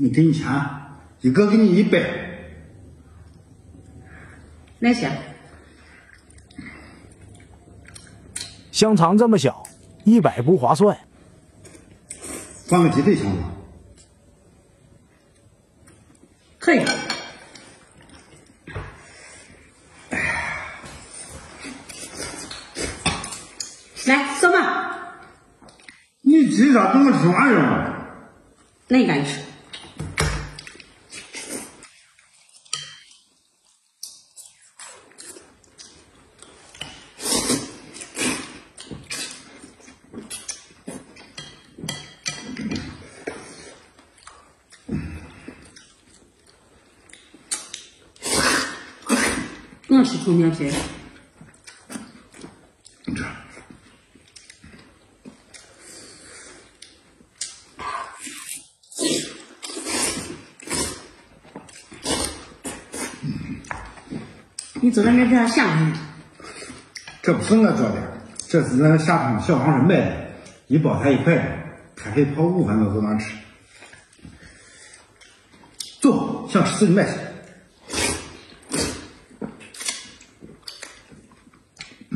你给你钱，一个给你一百。那行？香肠这么小，一百不划算。放个鸡腿行吗？可以。来，扫码。你急啥？等我吃完了。那你赶紧吃。我是重点皮。你做的那这香吗？这不是我做的，这是咱下场小黄人买的，一包才一块多，开会泡五分钟就能吃。走，想吃自己买去。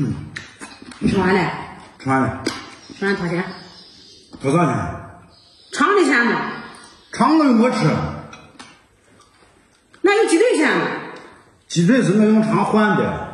嗯，你吃完了？吃完了。吃完掏钱。多少钱？尝的钱吗？尝我又没吃。那有鸡腿钱吗？鸡腿是我用肠换的。